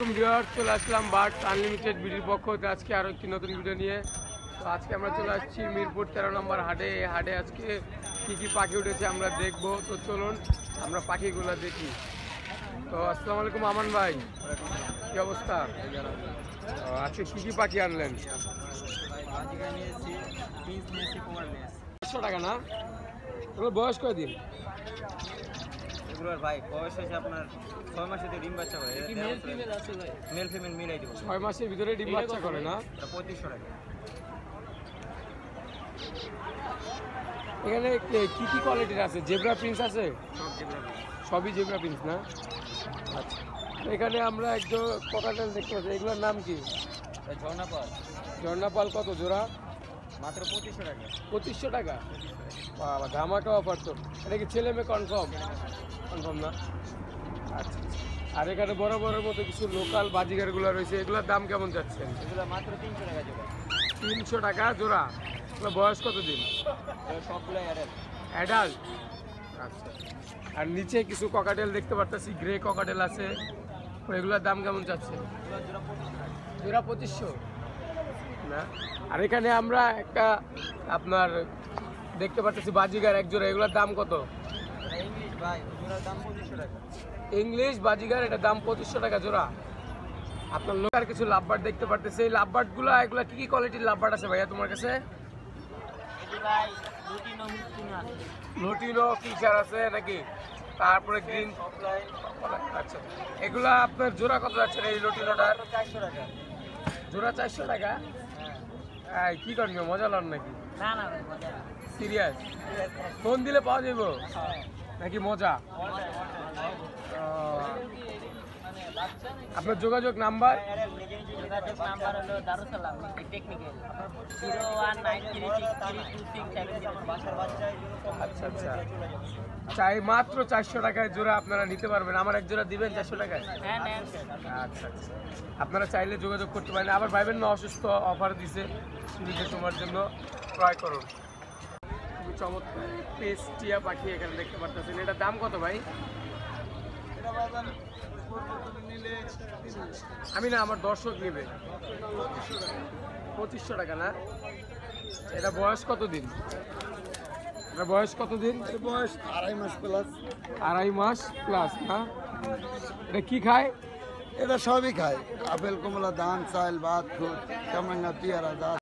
চলে আসলাম bird unlimited ভিডিওর পক্ষ হতে। আজকে আরও একটি নতুন ভিডিও নিয়ে। তো আজকে আমরা চলে আসছি মিরপুর তেরো নম্বর হাটে। হাটে আজকে কী কী পাখি উঠেছে আমরা দেখব। তো চলুন আমরা পাখিগুলো দেখি। তো আসসালামু আলাইকুম আমান ভাই। কি অবস্থা? আজকে কী কী পাখি আনলেন? পাঁচশো টাকা না? এগুলো বয়স কয়দিন? এগুলোর ভাই বয়স হয়েছে আপনার ছয় মাসে ডিম বাচ্চা করে মেল ফিমেল মিলাই দিব। ছয় মাসের ভিতরে ডিম বাচ্চা করে না? পঁয়ত্রিশশো টাকা। এখানে কি কি কোয়ালিটির আছে? জেব্রা প্রিন্স আছে? সবই জেব্রা প্রিন্স না? আচ্ছা। এখানে আমরা একজন ককাটেল দেখতে পাচ্ছি। এগুলোর নাম কি? ঝর্ণা পাল। ঝর্ণাপাল কত জোড়া? মাত্র পঁচিশশো টাকা। পঁচিশশো টাকা? বাবা ধামাকা অফার তো। এটা কি ছেলে মেয়ে কনফার্ম কনফার্ম না। আচ্ছা আর এখানে বড় বড় মতো কিছু লোকাল বাজিগারগুলো রয়েছে এগুলোর দাম কেমন এগুলো মাত্র তিনশো টাকা জোড়া। তিনশো টাকা জোড়া? এগুলো বয়স কত দিন সবগুলো অ্যাডাল্ট অ্যাডাল্ট আচ্ছা। আর নিচে কিছু ককাটেল দেখতে পারতেছি গ্রে ককাটেল আছে। এগুলোর দাম কেমন যাচ্ছে জোড়া পঁচিশশো? না। আর এখানে আমরা একটা আপনার দেখতে পাচ্ছি বাজিগার এক জোড়া এগুলোর দাম কত? ইংলিশ বাজিগার, এটা দাম পঁচিশশো টাকা জোড়া। আপনার লোকার কিছু লাভবার্ড দেখতে পারতেছে। এই লাভবার্ডগুলো এগুলো কি কি কোয়ালিটির লাভবার্ড আছে ভাইয়া তোমার কাছে? লুটিনো ফিচার আছে নাকি? তারপরে গ্রিন আচ্ছা। এগুলা আপনার জোড়া কত যাচ্ছে এই টাকা জোড়া চারশো টাকা। এই, কি করবি মজা লন নাকি? না না মজা সিরিয়াস ফোন দিলে পাওয়া যাবে নাকি মজা। আপনার যোগাযোগ নাম্বার? আচ্ছা আচ্ছা। চাই মাত্র চারশো টাকায় জোড়া আপনারা নিতে পারবেন। আমার এক জোড়া দিবেন চারশো টাকায়? আচ্ছা আচ্ছা। আপনারা চাইলে যোগাযোগ করতে পারেন। আবার ভাইবেন না অসুস্থ, অফার দিছে। সুবিধা তোমার জন্য ক্রয় করুন। খুবই চমৎকার পেস্টিয়া পাখি এখানে দেখতে পারতেছেন। এটার দাম কত ভাই? আমি না আমার দর্শক নেবে। পঁচিশশো টাকা না? এটা বয়স কত দিন এটা বয়স কত দিন বয়স আড়াই মাস প্লাস আড়াই মাস প্লাস না? এটা কি খায়? এটা সবই খায়। আপেল কমলা ধান চাল ভাত খুদ কামাঙ্গা পেয়ারা